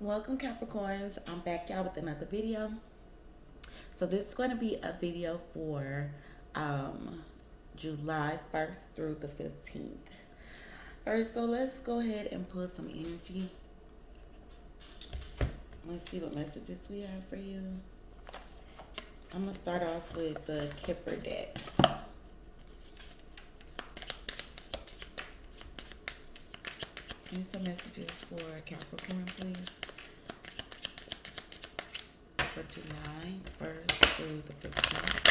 welcome capricorns. I'm back y'all with another video. So this is going to be a video for um july 1st through the 15th all right so let's go ahead and pull some energy. Let's see what messages we have for you. I'm gonna start off with the kipper deck Need some messages for Capricorn, please for July 1st through the 15th.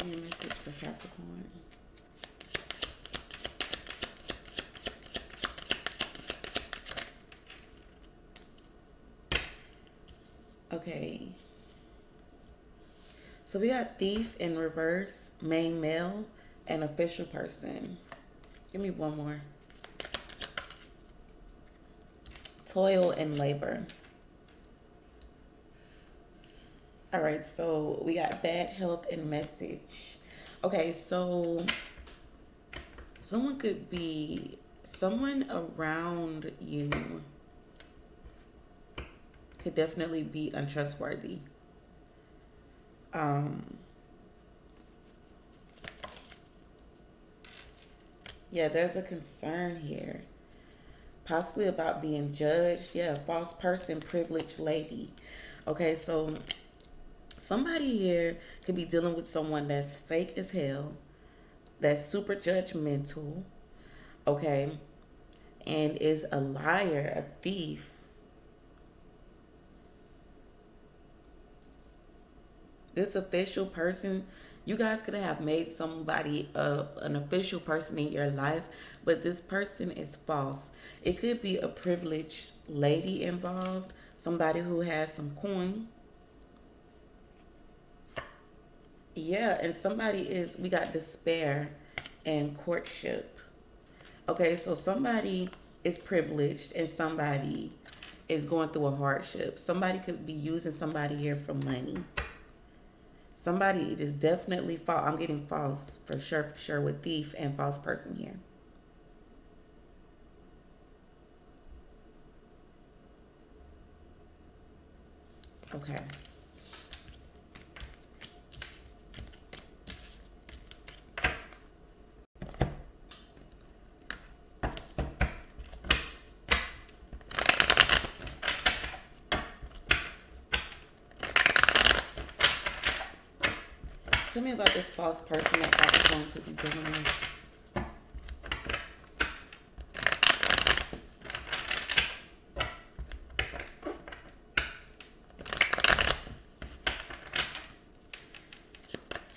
Any message for Capricorn? Okay. So we got thief in reverse, main male, and official person. Give me one more. Toil and labor. All right, so we got bad health and message. Okay, so someone could be someone around you could definitely be untrustworthy. Um Yeah, there's a concern here. Possibly about being judged. Yeah, false person, privileged lady. Okay, so somebody here could be dealing with someone that's fake as hell, that's super judgmental, okay, and is a liar, a thief. This official person you guys could have made somebody uh, an official person in your life, but this person is false. It could be a privileged lady involved, somebody who has some coin. Yeah, and somebody is, we got despair and courtship. Okay, so somebody is privileged and somebody is going through a hardship. Somebody could be using somebody here for money. Somebody it is definitely false. I'm getting false for sure, for sure with thief and false person here. Okay. Me about this false person that Capricorn could be.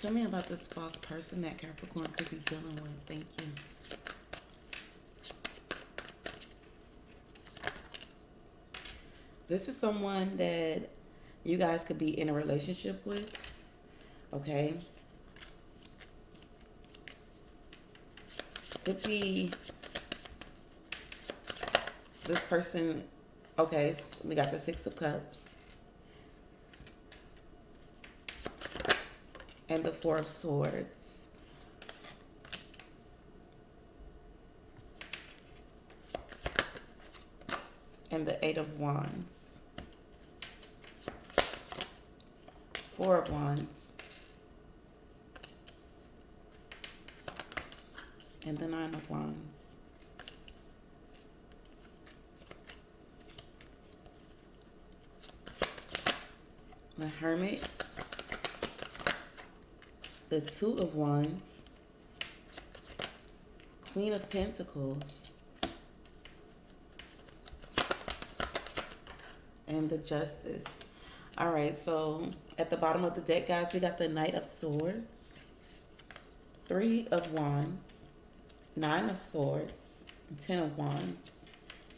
Tell me about this false person that Capricorn could be dealing with. Thank you. This is someone that you guys could be in a relationship with. Okay. Could be this person. Okay, so we got the Six of Cups. And the Four of Swords. And the Eight of Wands. Four of Wands. And the Nine of Wands. The Hermit, the Two of Wands, Queen of Pentacles, and the Justice. All right, so at the bottom of the deck, guys, we got the Knight of Swords, Three of Wands, Nine of Swords, Ten of Wands,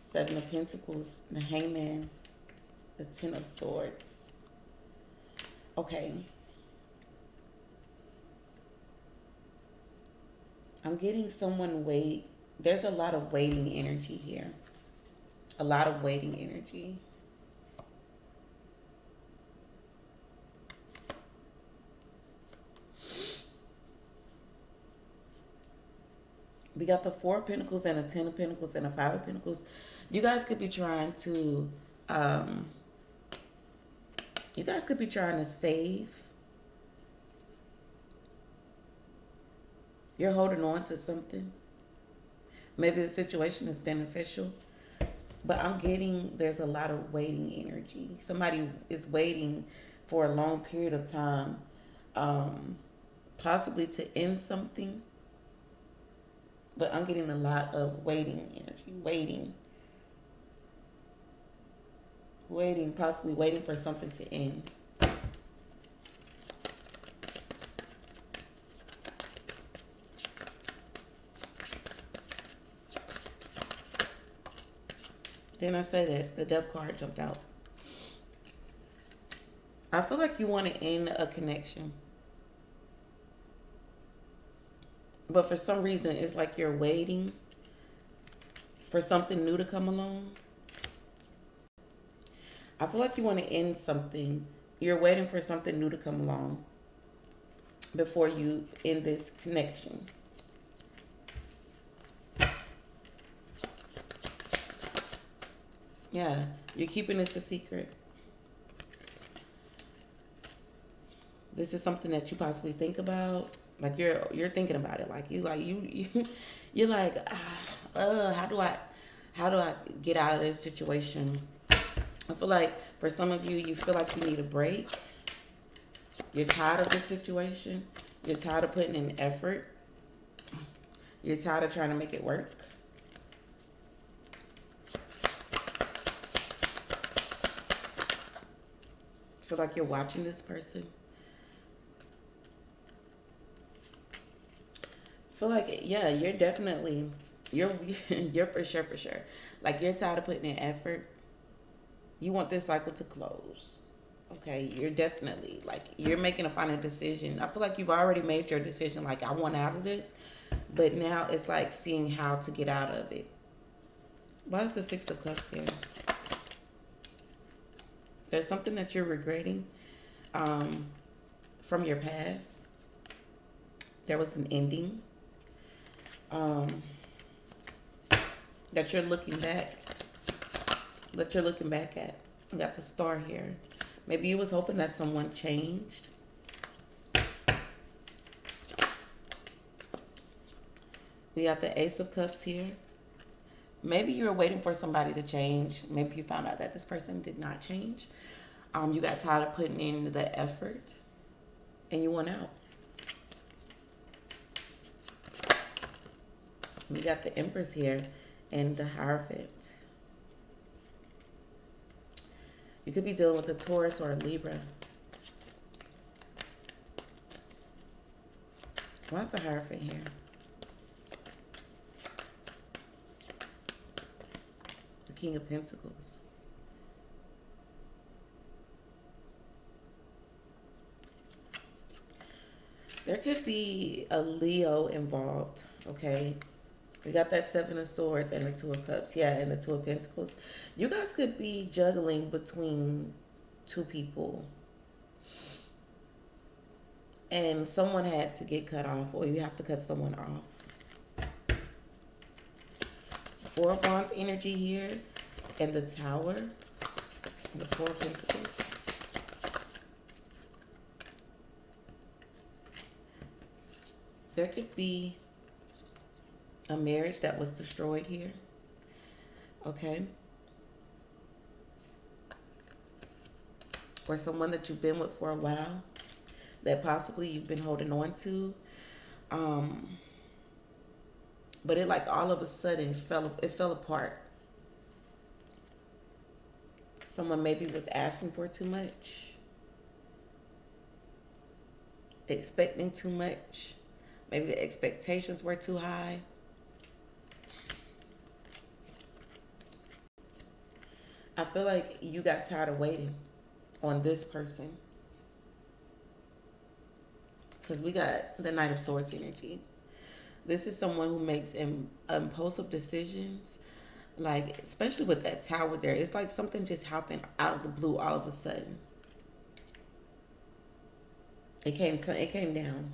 Seven of Pentacles, the Hangman, the Ten of Swords. Okay. I'm getting someone wait. There's a lot of waiting energy here. A lot of waiting energy. We got the Four of Pentacles and a Ten of Pentacles and a Five of Pentacles. You guys could be trying to, um, you guys could be trying to save. You're holding on to something. Maybe the situation is beneficial, but I'm getting there's a lot of waiting energy. Somebody is waiting for a long period of time, um, possibly to end something. But I'm getting a lot of waiting energy, waiting, waiting, possibly waiting for something to end. Didn't I say that? The death card jumped out. I feel like you want to end a connection. But for some reason, it's like you're waiting for something new to come along. I feel like you want to end something. You're waiting for something new to come along before you end this connection. Yeah, you're keeping this a secret. This is something that you possibly think about. Like you're you're thinking about it. Like you like you you you're like, ah, uh, how do I how do I get out of this situation? I feel like for some of you, you feel like you need a break. You're tired of the situation. You're tired of putting in effort. You're tired of trying to make it work. feel like you're watching this person. Feel like yeah, you're definitely you're you're for sure for sure. Like you're tired of putting in effort. You want this cycle to close. Okay, you're definitely like you're making a final decision. I feel like you've already made your decision. Like I want out of this, but now it's like seeing how to get out of it. Why is the Six of Cups here? There's something that you're regretting um, from your past. There was an ending um, that you're looking back, that you're looking back at. You got the star here. Maybe you was hoping that someone changed. We got the Ace of Cups here. Maybe you were waiting for somebody to change. Maybe you found out that this person did not change. Um, you got tired of putting in the effort and you went out. We got the Empress here and the Hierophant. You could be dealing with a Taurus or a Libra. Why's the Hierophant here? The King of Pentacles. There could be a Leo involved, okay? We got that Seven of Swords and the Two of Cups. Yeah, and the Two of Pentacles. You guys could be juggling between two people. And someone had to get cut off, or you have to cut someone off. Four of Wands energy here, and the Tower, the Four of Pentacles. there could be a marriage that was destroyed here. Okay. Or someone that you've been with for a while that possibly you've been holding on to. Um, but it like all of a sudden fell it fell apart. Someone maybe was asking for too much. Expecting too much Maybe the expectations were too high. I feel like you got tired of waiting on this person. Because we got the Knight of Swords energy. This is someone who makes impulsive decisions. Like, especially with that tower there. It's like something just happened out of the blue all of a sudden. It came, to, it came down.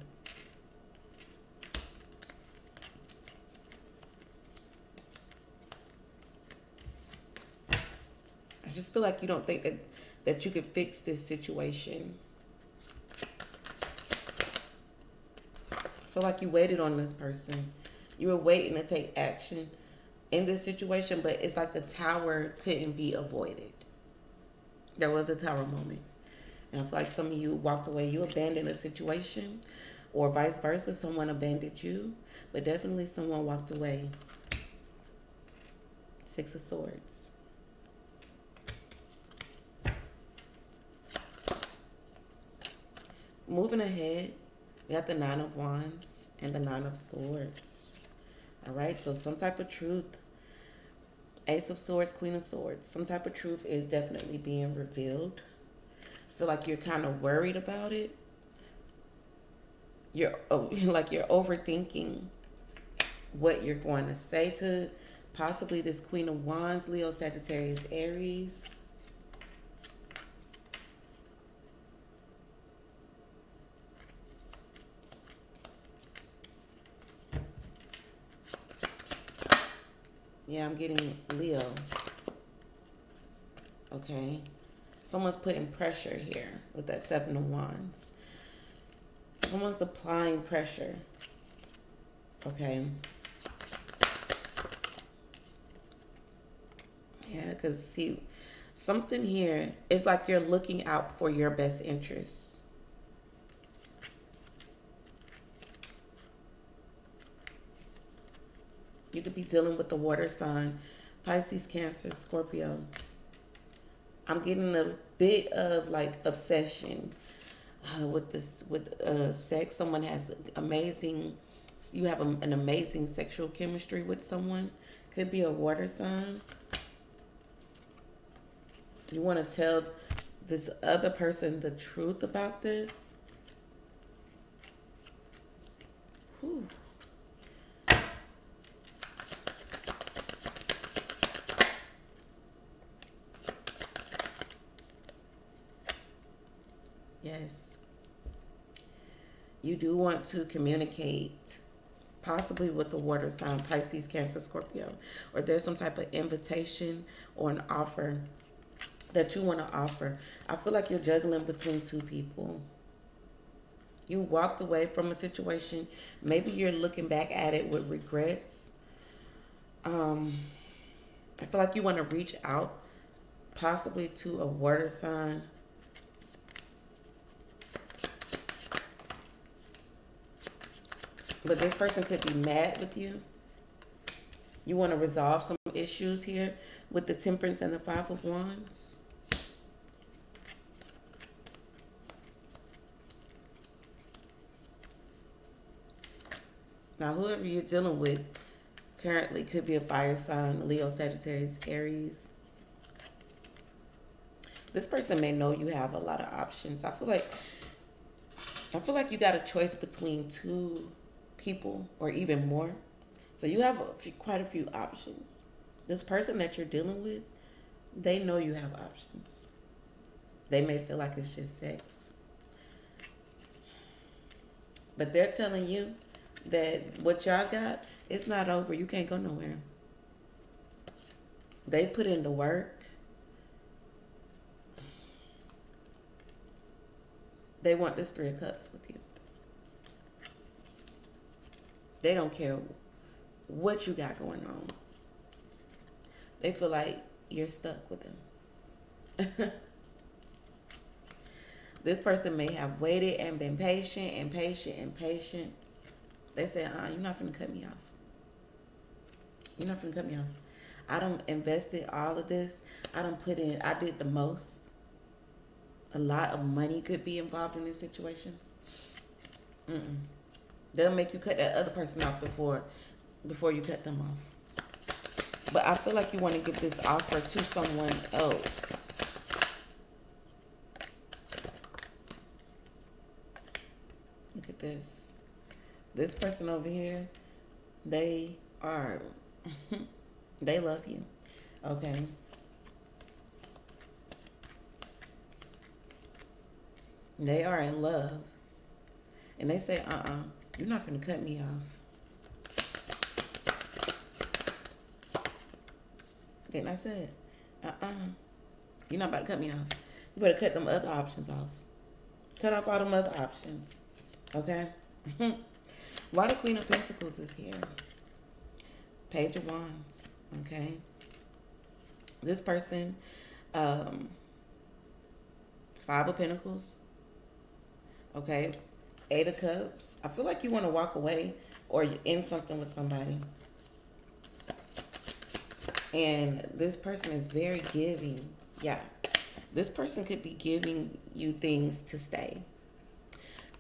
Just feel like you don't think that that you could fix this situation. I feel like you waited on this person. You were waiting to take action in this situation, but it's like the tower couldn't be avoided. There was a tower moment. And I feel like some of you walked away, you abandoned a situation, or vice versa, someone abandoned you, but definitely someone walked away. Six of Swords. Moving ahead, we have the Nine of Wands and the Nine of Swords. All right, so some type of truth. Ace of Swords, Queen of Swords. Some type of truth is definitely being revealed. I feel like you're kind of worried about it. You're oh, like you're overthinking what you're going to say to possibly this Queen of Wands, Leo, Sagittarius, Aries. Yeah, I'm getting Leo. Okay. Someone's putting pressure here with that Seven of Wands. Someone's applying pressure. Okay. Yeah, because see, something here is like you're looking out for your best interests. You could be dealing with the water sign, Pisces, Cancer, Scorpio. I'm getting a bit of like obsession uh, with this with uh, sex. Someone has amazing. You have a, an amazing sexual chemistry with someone. Could be a water sign. You want to tell this other person the truth about this. Whew. Yes. You do want to communicate possibly with the water sign, Pisces, Cancer, Scorpio, or there's some type of invitation or an offer that you want to offer. I feel like you're juggling between two people. You walked away from a situation. Maybe you're looking back at it with regrets. Um, I feel like you want to reach out possibly to a water sign. But this person could be mad with you. You want to resolve some issues here with the temperance and the five of wands. Now, whoever you're dealing with currently could be a fire sign, Leo, Sagittarius, Aries. This person may know you have a lot of options. I feel like I feel like you got a choice between two people or even more. So you have a few, quite a few options. This person that you're dealing with, they know you have options. They may feel like it's just sex. But they're telling you that what y'all got, it's not over. You can't go nowhere. They put in the work. They want this three of cups with you. They don't care what you got going on. They feel like you're stuck with them. this person may have waited and been patient and patient and patient they said, uh, you're not gonna cut me off. You're not gonna cut me off. I don't invested all of this. I don't put in, I did the most. A lot of money could be involved in this situation. Mm-mm. They'll make you cut that other person off before, before you cut them off. But I feel like you want to give this offer to someone else. Look at this this person over here, they are, they love you. Okay. They are in love. And they say, uh-uh, you're not going to cut me off. Then I said, uh-uh, You're not about to cut me off. You better cut them other options off. Cut off all them other options. Okay? Why the Queen of Pentacles is here? Page of Wands. Okay? This person, um, Five of Pentacles. Okay? Eight of Cups. I feel like you want to walk away or you're in something with somebody. And this person is very giving. Yeah. This person could be giving you things to stay.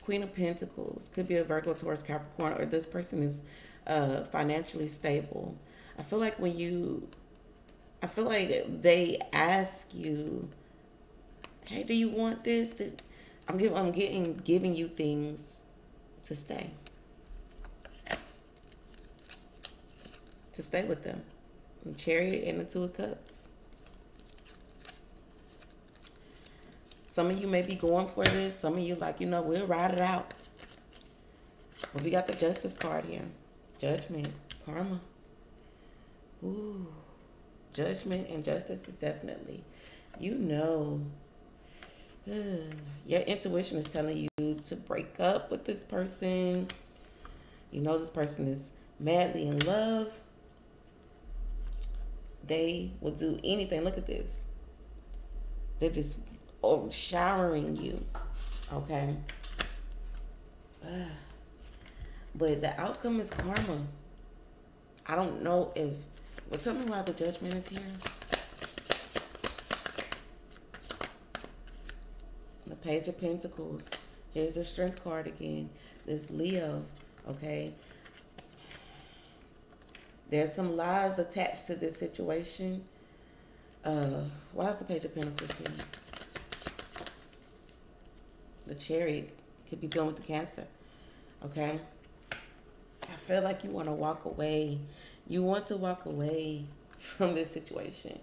Queen of Pentacles could be a Virgo Taurus Capricorn, or this person is uh, financially stable. I feel like when you, I feel like they ask you, "Hey, do you want this?" I'm giving, I'm getting, giving you things to stay, to stay with them. And Chariot and the Two of Cups. Some of you may be going for this. Some of you like, you know, we'll ride it out. But we got the Justice card here. Judgment. Karma. Ooh. Judgment and justice is definitely, you know, your intuition is telling you to break up with this person. You know this person is madly in love. They will do anything. Look at this. They're just or showering you. Okay. But the outcome is karma. I don't know if. Well, tell me why the judgment is here. Page of Pentacles. Here's the Strength card again. This Leo. Okay. There's some lies attached to this situation. Uh, why is the Page of Pentacles here? the chariot could be dealing with the cancer. Okay? I feel like you want to walk away. You want to walk away from this situation.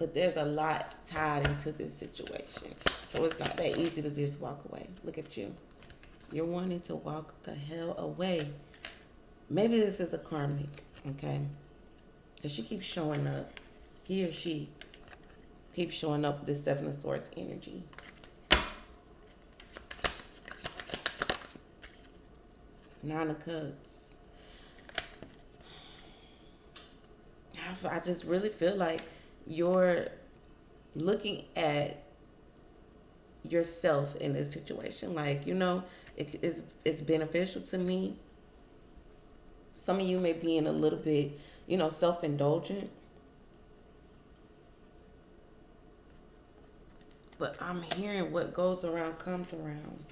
But there's a lot tied into this situation. So it's not that easy to just walk away. Look at you. You're wanting to walk the hell away. Maybe this is a karmic, okay? Because she keeps showing up. He or she keeps showing up this Seven of Swords energy. Nine of Cups. I just really feel like you're looking at yourself in this situation. Like, you know, it, it's, it's beneficial to me. Some of you may be in a little bit, you know, self-indulgent But I'm hearing what goes around comes around.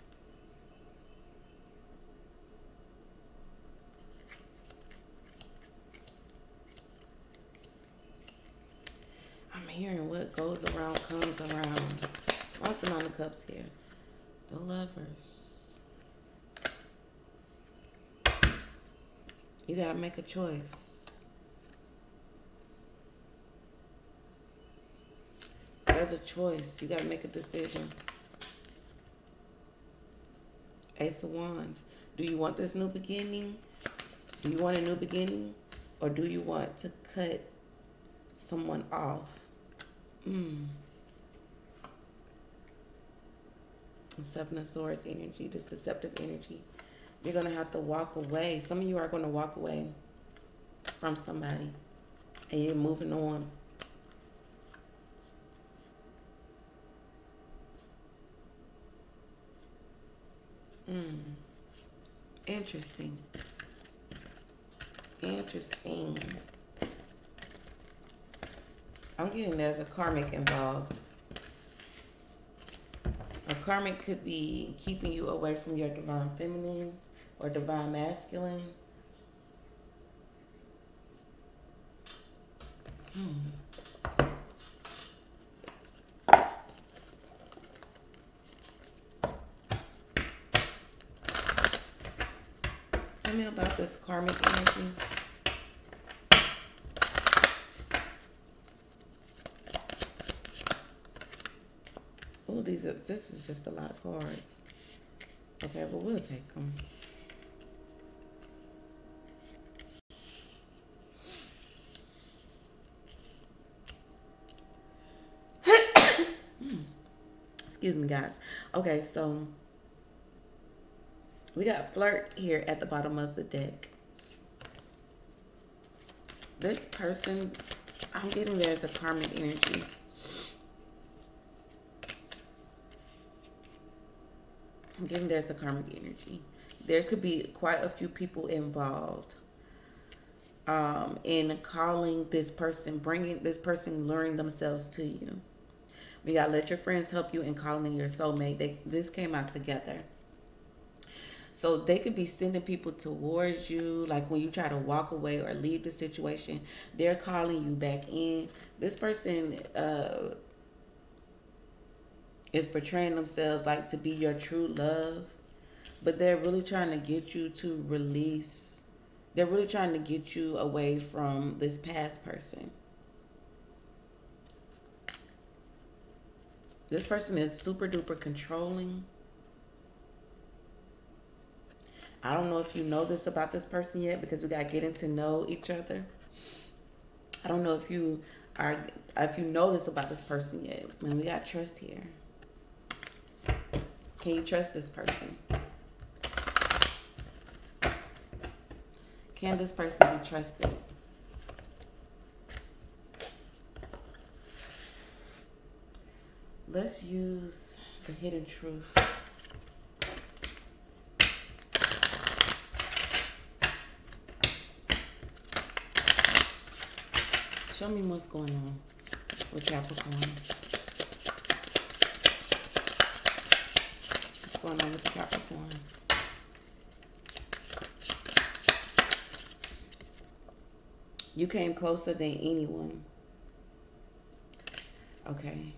I'm hearing what goes around comes around. What's the Nine of Cups here? The Lovers. You gotta make a choice. There's a choice. You got to make a decision. Ace of Wands. Do you want this new beginning? Do you want a new beginning? Or do you want to cut someone off? Hmm. Seven of Swords energy, this deceptive energy. You're going to have to walk away. Some of you are going to walk away from somebody. And you're moving on. Mm. Interesting. Interesting. I'm getting there's a karmic involved. A karmic could be keeping you away from your divine feminine or divine masculine. Hmm. Tell me about this karmic energy. these are, this is just a lot of cards. Okay, but we'll take them. Excuse me, guys. Okay, so we got flirt here at the bottom of the deck. This person, I'm getting there as a karmic energy. Getting there's a karmic energy. There could be quite a few people involved um, in calling this person, bringing this person, luring themselves to you. We got let your friends help you in calling your soulmate. They, this came out together. So they could be sending people towards you, like when you try to walk away or leave the situation, they're calling you back in. This person uh, is portraying themselves like to be your true love, but they're really trying to get you to release. They're really trying to get you away from this past person. This person is super duper controlling. I don't know if you know this about this person yet because we got getting to know each other. I don't know if you are if you know this about this person yet. I mean, we got trust here. Can you trust this person? Can this person be trusted? Let's use the hidden truth. Show me what's going on with Capricorn. Going on with Capricorn? You came closer than anyone. Okay.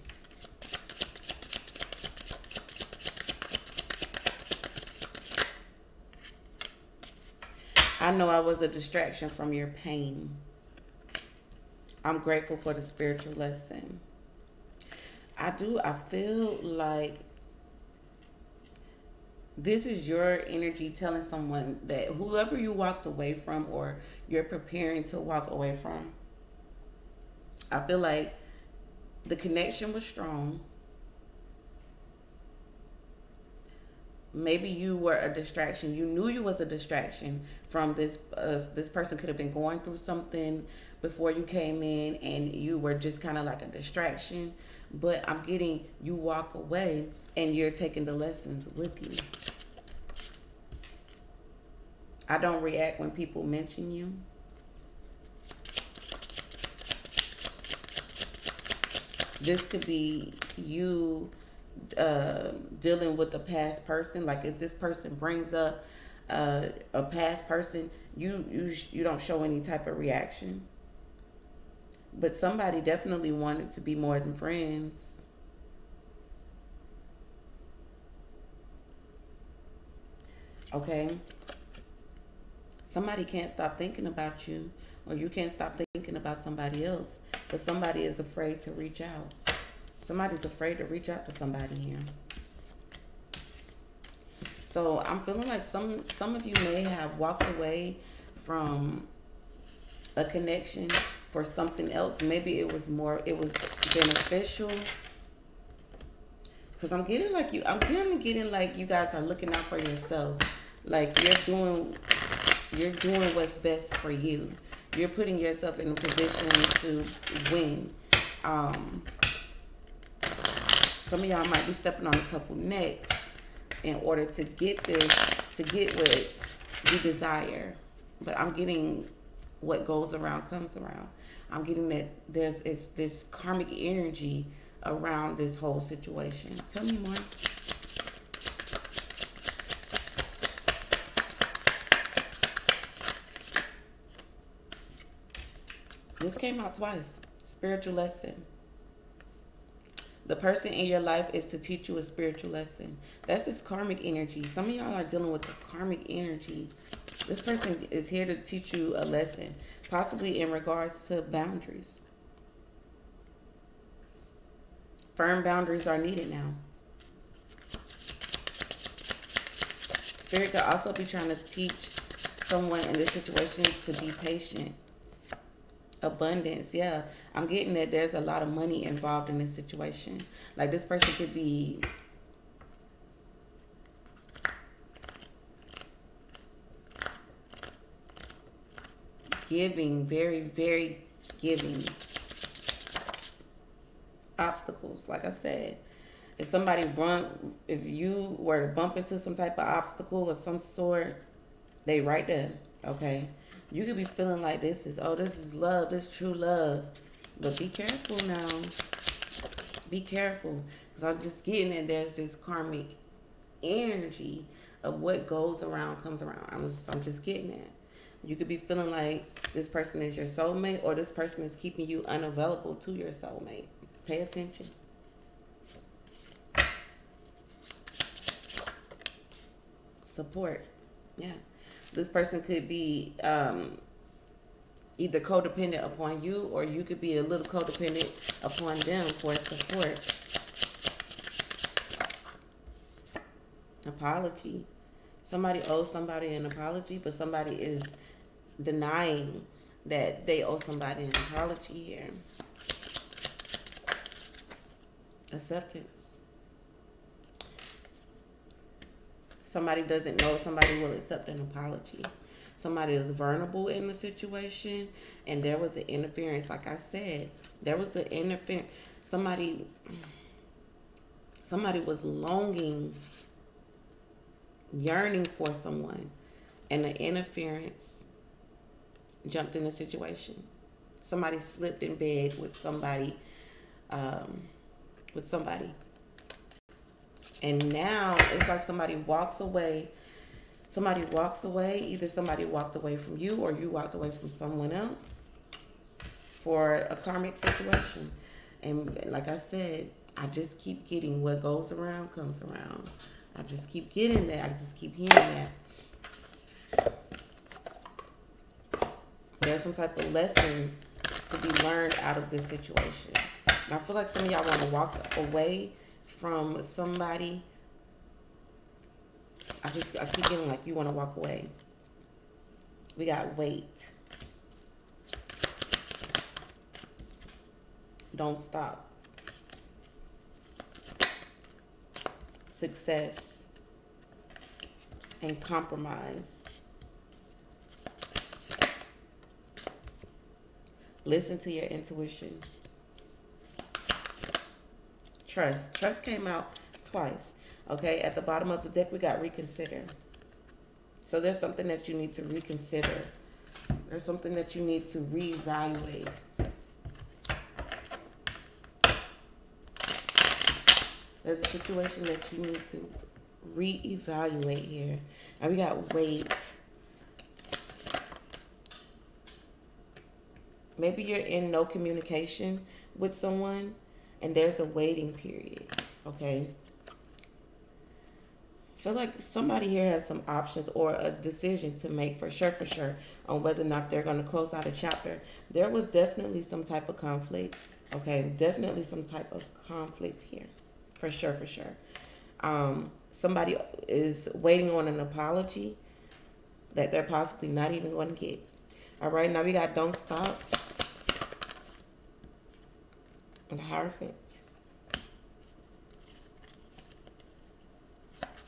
I know I was a distraction from your pain. I'm grateful for the spiritual lesson. I do, I feel like this is your energy telling someone that whoever you walked away from or you're preparing to walk away from, I feel like the connection was strong. Maybe you were a distraction. You knew you was a distraction from this. Uh, this person could have been going through something before you came in and you were just kind of like a distraction. But I'm getting you walk away and you're taking the lessons with you. I don't react when people mention you. This could be you uh, dealing with a past person. Like if this person brings up uh, a past person, you you you don't show any type of reaction. But somebody definitely wanted to be more than friends. Okay? Somebody can't stop thinking about you, or you can't stop thinking about somebody else, but somebody is afraid to reach out. Somebody's afraid to reach out to somebody here. So I'm feeling like some some of you may have walked away from a connection for something else. Maybe it was more, it was beneficial. Cause I'm getting like you, I'm kind of getting like you guys are looking out for yourself. Like you're doing, you're doing what's best for you. You're putting yourself in a position to win. Um, some of y'all might be stepping on a couple necks in order to get this, to get what you desire. But I'm getting what goes around comes around. I'm getting that there's it's this karmic energy around this whole situation. Tell me more. This came out twice. Spiritual lesson. The person in your life is to teach you a spiritual lesson. That's this karmic energy. Some of y'all are dealing with the karmic energy. This person is here to teach you a lesson possibly in regards to boundaries. Firm boundaries are needed now. Spirit could also be trying to teach someone in this situation to be patient abundance. Yeah, I'm getting that there's a lot of money involved in this situation. Like this person could be giving, very, very giving. Obstacles, like I said. If somebody run, if you were to bump into some type of obstacle of some sort, they right there, okay? You could be feeling like this is oh this is love, this true love, but be careful now. Be careful, because I'm just getting that there's this karmic energy of what goes around comes around. I'm just, I'm just getting that. You could be feeling like this person is your soulmate or this person is keeping you unavailable to your soulmate. Pay attention. Support. Yeah. This person could be um, either codependent upon you or you could be a little codependent upon them for support. Apology. Somebody owes somebody an apology, but somebody is denying that they owe somebody an apology here. Acceptance. Somebody doesn't know somebody will accept an apology. Somebody is vulnerable in the situation and there was an interference. Like I said, there was an interference. Somebody somebody was longing, yearning for someone, and the interference jumped in the situation. Somebody slipped in bed with somebody um, with somebody. And now it's like somebody walks away. Somebody walks away. Either somebody walked away from you or you walked away from someone else for a karmic situation. And like I said, I just keep getting what goes around comes around. I just keep getting that. I just keep hearing that. There's some type of lesson to be learned out of this situation. And I feel like some of y'all want to walk away from somebody. I just I keep feeling like you want to walk away. We got wait. Don't stop. Success and compromise. Listen to your intuition. Trust. Trust came out twice. Okay, at the bottom of the deck, we got reconsider. So there's something that you need to reconsider. There's something that you need to reevaluate. There's a situation that you need to reevaluate here. And we got wait. Maybe you're in no communication with someone and there's a waiting period, okay? I feel like somebody here has some options or a decision to make for sure, for sure, on whether or not they're going to close out a chapter. There was definitely some type of conflict, okay? Definitely some type of conflict here, for sure, for sure. Um, somebody is waiting on an apology that they're possibly not even going to get. All right, now we got Don't Stop the Hierophant.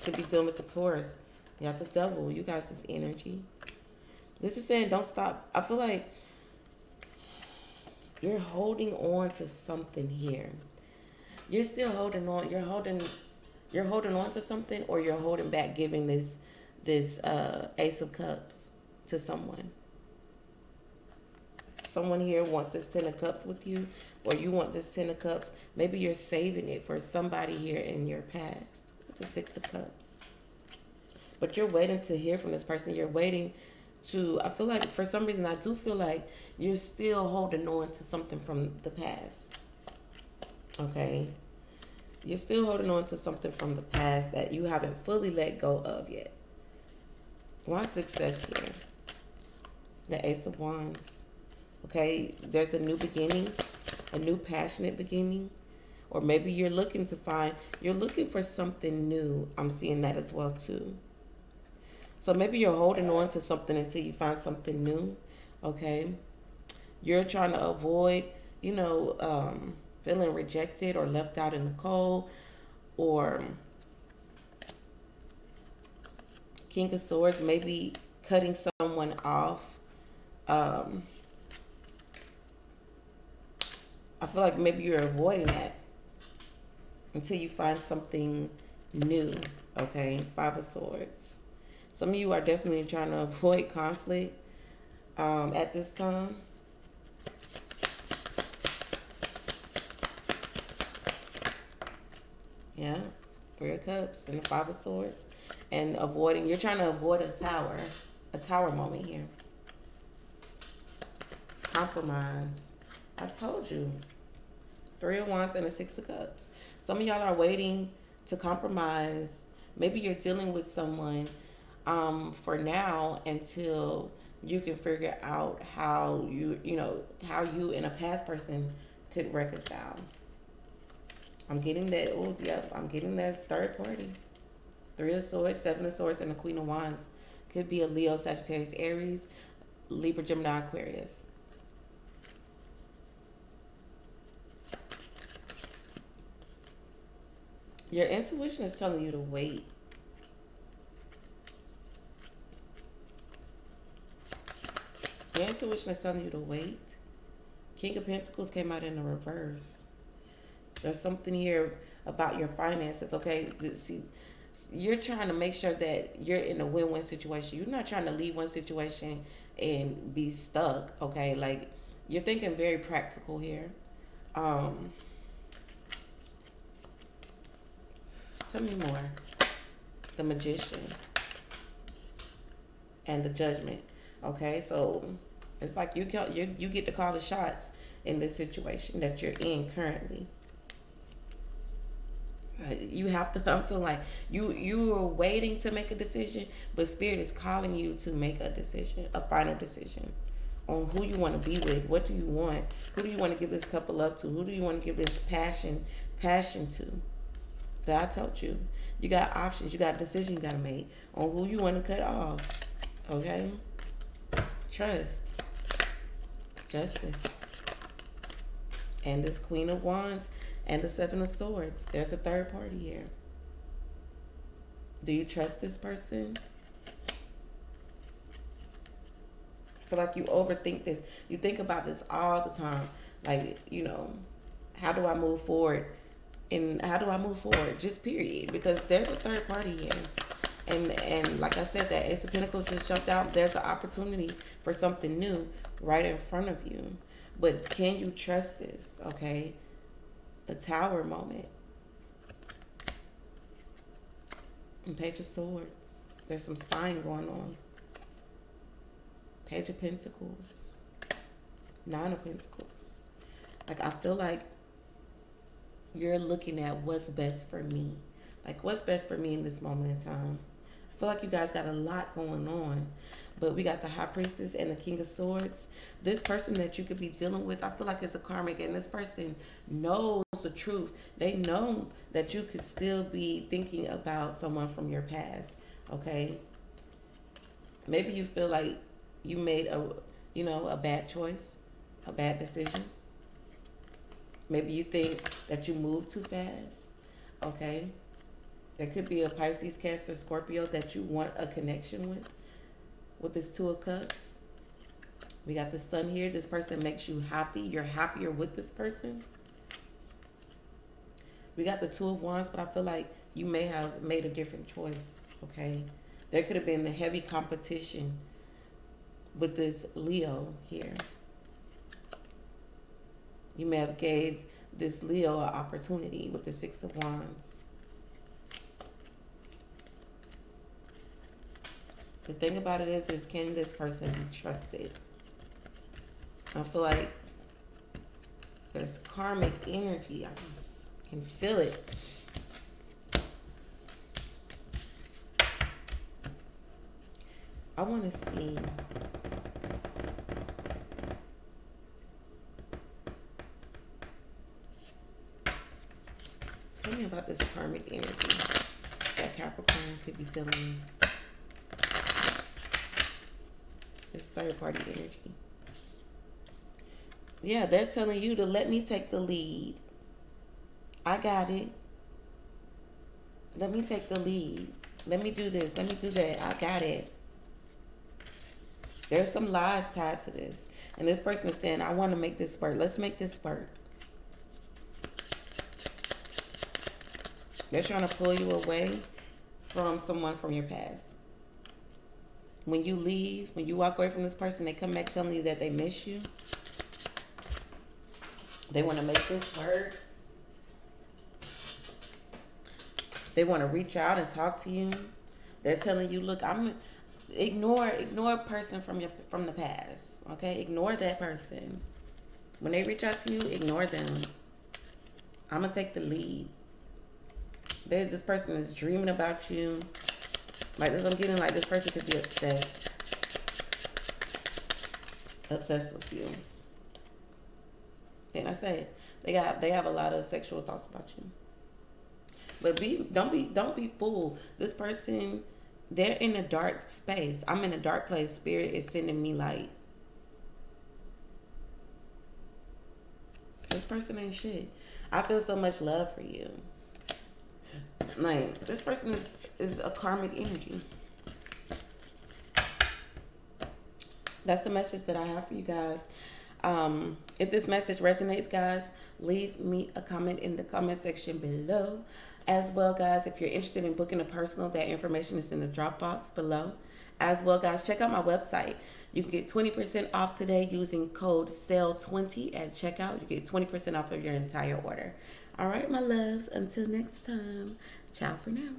Could be dealing with the Taurus. Got the devil. You guys' is energy. This is saying don't stop. I feel like you're holding on to something here. You're still holding on. You're holding you're holding on to something or you're holding back giving this this uh ace of cups to someone someone here wants this ten of cups with you or you want this ten of cups maybe you're saving it for somebody here in your past the six of cups. But you're waiting to hear from this person. You're waiting to i feel like for some reason i do feel like you're still holding on to something from the past okay? You're still holding on to something from the past that you haven't fully let go of yet. Why success here? The ace of wands Okay, there's a new beginning, a new passionate beginning. Or maybe you're looking to find, you're looking for something new. I'm seeing that as well too. So maybe you're holding on to something until you find something new. Okay. You're trying to avoid, you know, um, feeling rejected or left out in the cold or King of Swords, maybe cutting someone off Um, I feel like maybe you're avoiding that until you find something new. Okay, Five of Swords. Some of you are definitely trying to avoid conflict um, at this time. Yeah, Three of Cups and the Five of Swords. And avoiding, you're trying to avoid a tower, a tower moment here. Compromise. I told you. Three of Wands and a Six of Cups. Some of y'all are waiting to compromise. Maybe you're dealing with someone um, for now until you can figure out how you, you know, how you and a past person could reconcile. I'm getting that. Oh, yep. I'm getting that third party. Three of Swords, Seven of Swords, and the Queen of Wands. Could be a Leo, Sagittarius, Aries, Libra, Gemini, Aquarius. Your intuition is telling you to wait. Your intuition is telling you to wait. King of Pentacles came out in the reverse. There's something here about your finances, okay? See, you're trying to make sure that you're in a win-win situation. You're not trying to leave one situation and be stuck, okay? Like you're thinking very practical here. Um Tell me more. The magician and the judgment. Okay, so it's like you get you you get to call the shots in this situation that you're in currently. Uh, you have to. I feel like you you are waiting to make a decision, but spirit is calling you to make a decision, a final decision on who you want to be with. What do you want? Who do you want to give this couple up to? Who do you want to give this passion passion to? That I told you. You got options. You got a decision you got to make on who you want to cut off. Okay? Trust. Justice. And this Queen of Wands and the Seven of Swords. There's a third party here. Do you trust this person? I feel like you overthink this. You think about this all the time. Like, you know, how do I move forward? And how do I move forward? Just period. Because there's a third party here. And and like I said, that Ace of Pentacles just jumped out. There's an opportunity for something new right in front of you. But can you trust this? Okay. A tower moment. And Page of Swords. There's some spying going on. Page of Pentacles. Nine of Pentacles. Like I feel like you're looking at what's best for me. Like what's best for me in this moment in time. I feel like you guys got a lot going on. But we got the High Priestess and the King of Swords. This person that you could be dealing with, I feel like it's a karmic. And this person knows the truth. They know that you could still be thinking about someone from your past. Okay? Maybe you feel like you made a, you know, a bad choice. A bad decision Maybe you think that you move too fast. Okay. There could be a Pisces, Cancer, Scorpio that you want a connection with. With this Two of Cups. We got the sun here. This person makes you happy. You're happier with this person. We got the Two of Wands, but I feel like you may have made a different choice. Okay. There could have been a heavy competition with this Leo here you may have gave this Leo an opportunity with the Six of Wands. The thing about it is, is can this person be trusted? I feel like there's karmic energy. I just can feel it. I want to see about this karmic energy that Capricorn could be dealing with. This third party energy. Yeah, they're telling you to let me take the lead. I got it. Let me take the lead. Let me do this. Let me do that. I got it. There's some lies tied to this. And this person is saying, I want to make this work. Let's make this work. They're trying to pull you away from someone from your past. When you leave, when you walk away from this person, they come back telling you that they miss you. They want to make this work. They want to reach out and talk to you. They're telling you, look, I'm ignore ignore a person from your from the past. Okay? Ignore that person. When they reach out to you, ignore them. I'm gonna take the lead. They, this person is dreaming about you. Like this, I'm getting like this person could be obsessed. Obsessed with you. And I say they got they have a lot of sexual thoughts about you. But be don't be don't be fooled. This person, they're in a dark space. I'm in a dark place. Spirit is sending me light. This person ain't shit. I feel so much love for you. Like this person is is a karmic energy. That's the message that I have for you guys. Um, if this message resonates, guys, leave me a comment in the comment section below. As well, guys, if you're interested in booking a personal, that information is in the Dropbox below. As well, guys, check out my website. You can get 20% off today using code SALE20 at checkout. You get 20% off of your entire order. All right, my loves, until next time, ciao for now.